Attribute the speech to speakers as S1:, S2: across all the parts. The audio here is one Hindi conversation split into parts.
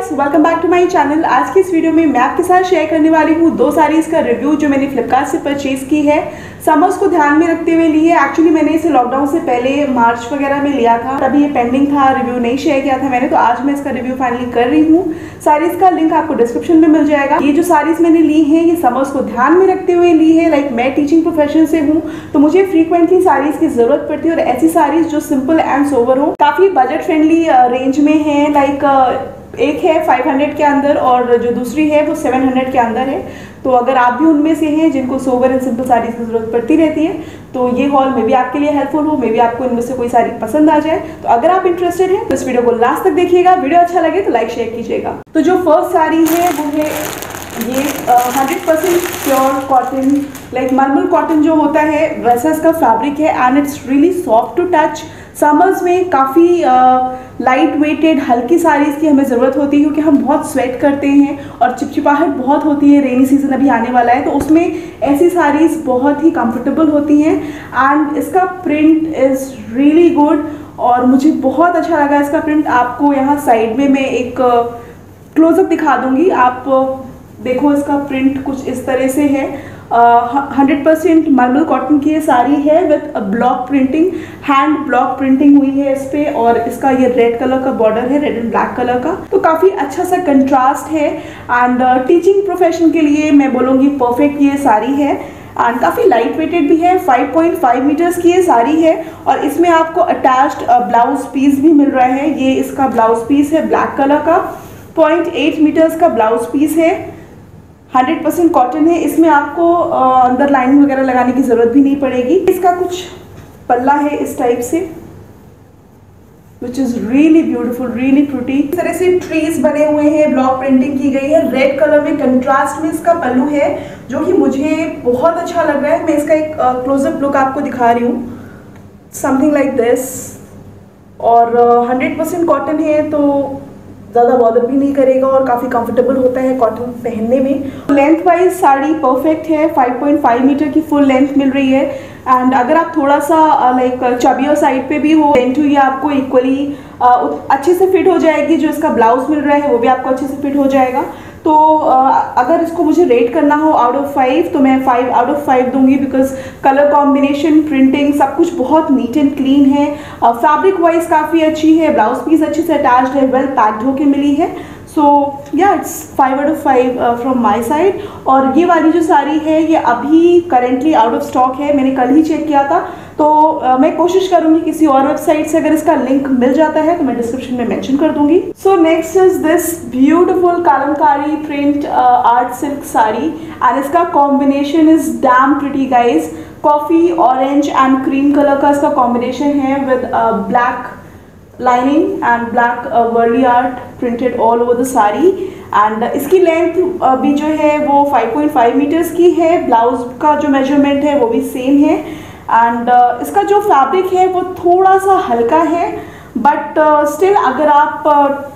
S1: Guys welcome back to my channel आज की इस वीडियो में मैं आपके साथ शेयर करने वाली हूँ दो साड़ीज का रिव्यू जो मैंने फ्लिपकार्ट से परचेज की है। समर्स को ध्यान में रखते हुए लिए एक्चुअली मैंने इसे लॉकडाउन से पहले मार्च वगैरह में लिया था। तभी ये पेंडिंग था रिव्यू नहीं शेयर किया था मैंने तो आज मैं इसका रिव्यू फाइनली कर रही हूँ। साड़ीज का लिंक आपको डिस्क्रिप्शन में मिल जाएगा। ये जो साड़ीज मैंने ली है, ये समर्स को ध्यान में रखते हुए ली है। लाइक मैं टीचिंग प्रोफेशन से हूँ तो मुझे फ्रीक्वेंटली साड़ीज की ज़रूरत पड़ती है और ऐसी साड़ीज जो सिंपल एंड सोवर हो, काफ़ी बजट फ्रेंडली रेंज में है। लाइक एक है 500 के अंदर और जो दूसरी है वो 700 के अंदर है। तो अगर आप भी उनमें से हैं जिनको सोवर एंड सिंपल साड़ीज की ज़रूरत पड़ती रहती है तो ये हॉल में भी आपके लिए हेल्पफुल हो, मे भी आपको इनमें से कोई साड़ी पसंद आ जाए। तो अगर आप इंटरेस्टेड हैं तो इस वीडियो को लास्ट तक देखिएगा। वीडियो अच्छा लगे तो लाइक शेयर कीजिएगा। तो जो फ़र्स्ट साड़ी है, वो है ये hundred percent pure cotton like मलमल कॉटन जो होता है वैसा इसका फैब्रिक है and it's really soft to touch summers में काफ़ी लाइट वेटेड हल्की साड़ीज़ की हमें ज़रूरत होती है क्योंकि हम बहुत स्वेट करते हैं और चिपचिपाहट बहुत होती है रेनी सीज़न अभी आने वाला है तो उसमें ऐसी साड़ीज़ बहुत ही कंफर्टेबल होती हैं एंड इसका प्रिंट इज़ रियली गुड और मुझे बहुत अच्छा लगा इसका प्रिंट आपको यहाँ साइड में मैं एक क्लोजअप दिखा दूँगी। आप देखो इसका प्रिंट कुछ इस तरह से है। हंड्रेड परसेंट मलमल कॉटन की ये साड़ी है with block printing hand block printing हुई है इस पर और इसका ये रेड कलर का बॉर्डर है रेड एंड ब्लैक कलर का। तो काफ़ी अच्छा सा कंट्रास्ट है एंड टीचिंग प्रोफेशन के लिए मैं बोलूँगी परफेक्ट ये साड़ी है एंड काफ़ी लाइट वेटेड भी है 5.5 मीटर्स की ये साड़ी है और इसमें आपको अटैच्ड ब्लाउज पीस भी मिल रहा है। ये इसका ब्लाउज पीस है ब्लैक कलर का। 0.8 मीटर्स का ब्लाउज पीस है। हंड्रेड परसेंट कॉटन है। इसमें आपको अंदर लाइनिंग वगैरह लगाने की ज़रूरत भी नहीं पड़ेगी। इसका कुछ पल्ला है इस टाइप से which is really beautiful really pretty इस तरह से ट्रीज बने हुए हैं ब्लॉक प्रिंटिंग की गई है। रेड कलर में कंट्रास्ट में इसका पल्लू है, जो कि मुझे बहुत अच्छा लग रहा है। मैं इसका एक क्लोजअप लुक आपको दिखा रही हूँ। समथिंग लाइक दिस और हंड्रेड परसेंट कॉटन है तो ज़्यादा बॉदर भी नहीं करेगा और काफ़ी कंफर्टेबल होता है कॉटन पहनने में। लेंथ वाइज साड़ी परफेक्ट है 5.5 मीटर की फुल लेंथ मिल रही है। एंड अगर आप थोड़ा सा लाइक चबियो साइड पे भी हो लेंथ ये आपको इक्वली अच्छे से फिट हो जाएगी। जो इसका ब्लाउज मिल रहा है, वो भी आपको अच्छे से फिट हो जाएगा। तो अगर इसको मुझे रेट करना हो आउट ऑफ़ फाइव तो मैं फाइव आउट ऑफ़ फाइव दूँगी बिकॉज़ कलर कॉम्बिनेशन प्रिंटिंग सब कुछ बहुत नीट एंड क्लीन है। फैब्रिक वाइज काफ़ी अच्छी है ब्लाउज पीस अच्छे से अटैच्ड है वेल पैक्ड होके मिली है। So yeah it's five out of five from my side और ये वाली जो साड़ी है, ये अभी करेंटली आउट ऑफ़ स्टॉक है। मैंने कल ही चेक किया था। तो uh, मैं कोशिश करूँगी किसी और वेबसाइट से अगर इसका लिंक मिल जाता है तो मैं डिस्क्रिप्शन में मेंशन कर दूँगी। So next is this beautiful Kalamkari print art silk sari and इसका combination is damn pretty guys coffee orange and cream colour का इसका कॉम्बिनेशन है with black lining and black Warli art printed all over the sari and इसकी लेंथ भी जो है वो 5.5 मीटर्स की है. ब्लाउज का जो मेज़रमेंट है वो भी सेम है. एंड uh, इसका जो फैब्रिक है वो थोड़ा सा हल्का है बट स्टिल uh, अगर आप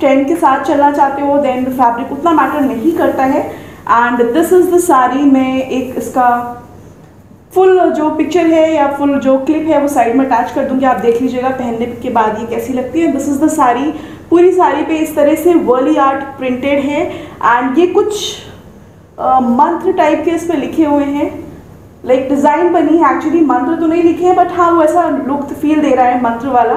S1: ट्रेंड uh, के साथ चलना चाहते हो देन फैब्रिक उतना मैटर नहीं करता है। And this is the sari में एक इसका फुल जो पिक्चर है या फुल जो क्लिप है वो साइड में अटैच कर दूँगी। आप देख लीजिएगा पहनने के बाद ये कैसी लगती है। This is the sari. पूरी साड़ी पे इस तरह से वर्ली आर्ट प्रिंटेड है। एंड ये कुछ मंत्र टाइप के इस पर लिखे हुए हैं। लाइक डिज़ाइन बनी है एक्चुअली मंत्र तो नहीं लिखे हैं बट हाँ वो ऐसा लुक फील दे रहा है मंत्र वाला।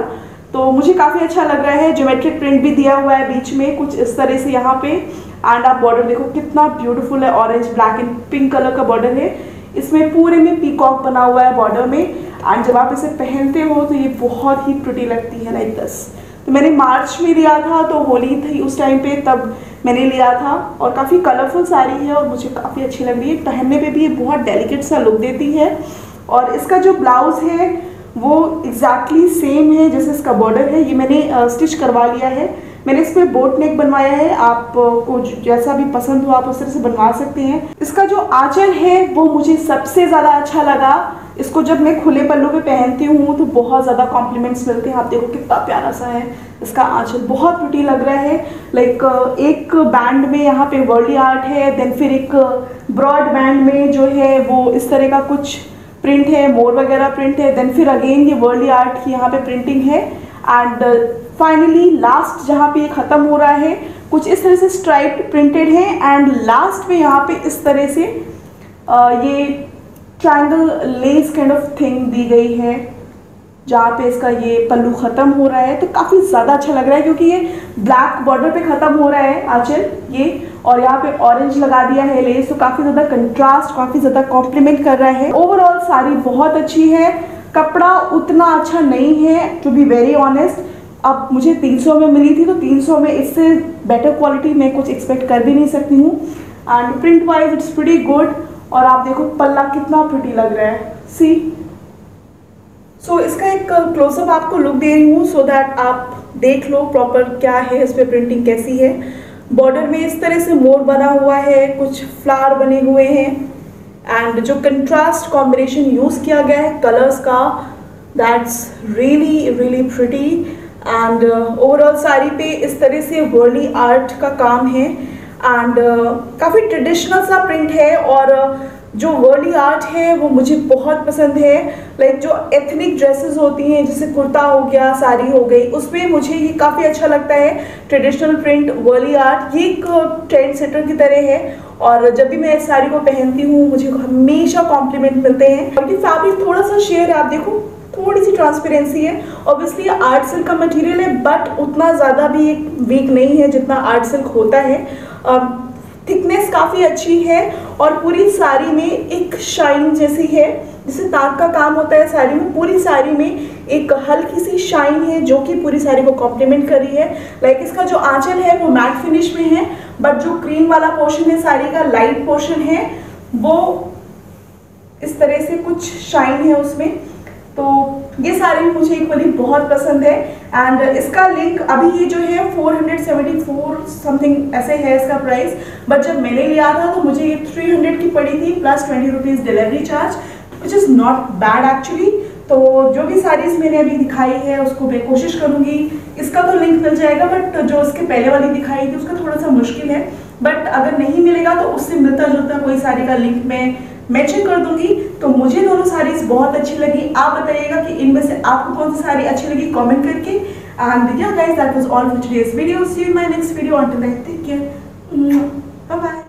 S1: तो मुझे काफ़ी अच्छा लग रहा है ज्योमेट्रिक प्रिंट भी दिया हुआ है बीच में, कुछ इस तरह से यहाँ पे। एंड आप बॉर्डर देखो, कितना ब्यूटीफुल है orange black and pink colour का बॉर्डर है। इसमें पूरे में पीकॉक बना हुआ है बॉर्डर में। एंड जब आप इसे पहनते हो तो ये बहुत ही प्रिटी लगती है लाइक दस तो मैंने मार्च में लिया था तो होली थी उस टाइम पे, तब मैंने लिया था। और काफ़ी कलरफुल साड़ी है, और मुझे काफ़ी अच्छी लग रही है। पहनने पे भी ये बहुत डेलिकेट सा लुक देती है। और इसका जो ब्लाउज़ है, वो एग्जैक्टली exactly सेम है जैसे इसका बॉर्डर है। ये मैंने स्टिच करवा लिया है। मैंने इस पर बोट नेक बनवाया है। आपको जैसा भी पसंद हो, आप उस तरह से बनवा सकते हैं। इसका जो आंचल है, वो मुझे सबसे ज़्यादा अच्छा लगा। इसको जब मैं खुले पल्लू पे पहनती हूँ तो बहुत ज़्यादा कॉम्प्लीमेंट्स मिलते हैं। आप देखो कितना प्यारा सा है इसका आंचल। बहुत प्रिटी लग रहा है। लाइक एक बैंड में यहाँ पे वर्ल्ड आर्ट है देन फिर एक ब्रॉड बैंड में जो है वो इस तरह का कुछ प्रिंट है मोर वगैरह प्रिंट है। देन फिर अगेन ये वर्ल्ड आर्ट की यहाँ पे प्रिंटिंग है। एंड फाइनली लास्ट जहाँ पे ये ख़त्म हो रहा है कुछ इस तरह से स्ट्राइप प्रिंटेड है। एंड लास्ट में यहाँ पे इस तरह से uh, ये triangle lace kind of thing दी गई है, जहाँ पे इसका ये पल्लू ख़त्म हो रहा है। तो काफ़ी ज़्यादा अच्छा लग रहा है क्योंकि ये ब्लैक बॉर्डर पे ख़त्म हो रहा है, आंचल, ये, और यहाँ पे ऑरेंज लगा दिया है लेस तो काफ़ी ज़्यादा कंट्रास्ट काफ़ी ज़्यादा कॉम्प्लीमेंट कर रहा है। ओवरऑल साड़ी बहुत अच्छी है, कपड़ा उतना अच्छा नहीं है टू बी वेरी ऑनेस्ट अब मुझे 300 में मिली थी तो 300 में इससे बेटर क्वालिटी मैं कुछ एक्सपेक्ट कर भी नहीं सकती हूँ। And print wise it's very good और आप देखो पल्ला कितना प्रिटी लग रहा है। सी सो so, इसका एक क्लोजअप आपको लुक दे रही हूँ सो दैट आप देख लो प्रॉपर क्या है इस पर प्रिंटिंग कैसी है। बॉर्डर में इस तरह से मोर बना हुआ है कुछ फ्लावर बने हुए हैं। एंड जो कंट्रास्ट कॉम्बिनेशन यूज़ किया गया है कलर्स का that's really really pretty and overall sari पे इस तरह से वर्ली आर्ट का काम है। एंड uh, काफ़ी ट्रेडिशनल सा प्रिंट है और uh, जो वर्ली आर्ट है वो मुझे बहुत पसंद है। लाइक like जो एथनिक ड्रेसेस होती हैं जैसे कुर्ता हो गया साड़ी हो गई उसमें मुझे ये काफ़ी अच्छा लगता है। ट्रेडिशनल प्रिंट वर्ली आर्ट ये एक ट्रेंड सेटर की तरह है। और जब भी मैं इस साड़ी को पहनती हूँ मुझे हमेशा कॉम्प्लीमेंट मिलते हैं। ये फैब्रिक थोड़ा सा शेयर है आप देखो थोड़ी सी ट्रांसपेरेंसी है। ऑब्वियसली आर्ट सिल्क का मटेरियल है बट उतना ज़्यादा भी एक वीक नहीं है जितना आर्ट सिल्क होता है। थिकनेस काफ़ी अच्छी है और पूरी साड़ी में एक शाइन जैसी है। जैसे ताक का काम होता है साड़ी में, पूरी साड़ी में एक हल्की सी शाइन है जो कि पूरी साड़ी को कॉम्प्लीमेंट कर रही है। लाइक इसका जो आंचल है वो मैट फिनिश में है बट जो क्रीम वाला पोर्शन है, साड़ी का लाइट पोर्शन है, वो इस तरह से कुछ शाइन है उसमें। तो ये साड़ी मुझे इक्वली बहुत पसंद है। एंड इसका लिंक अभी ये जो है 474 समथिंग ऐसे है इसका प्राइस बट जब मैंने लिया था तो मुझे ये 300 की पड़ी थी plus twenty rupees delivery charge which is not bad actually तो जो भी साड़ीज़ मैंने अभी दिखाई है, उसको मैं कोशिश करूँगी। इसका तो लिंक मिल जाएगा बट जो उसके पहले वाली दिखाई थी, उसका थोड़ा सा मुश्किल है। बट अगर नहीं मिलेगा तो उससे मिलता जुलता कोई साड़ी का लिंक मैं मेंशन कर दूँगी तो मुझे दोनों साड़ीज बहुत अच्छी लगी। आप बताइएगा कि इनमें से आपको कौन सी साड़ी अच्छी लगी? कमेंट करके। And guys that was all for today's video see you my next video until then take care bye bye